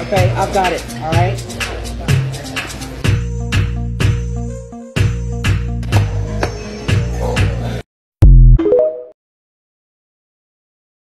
Okay, I've got it, all right?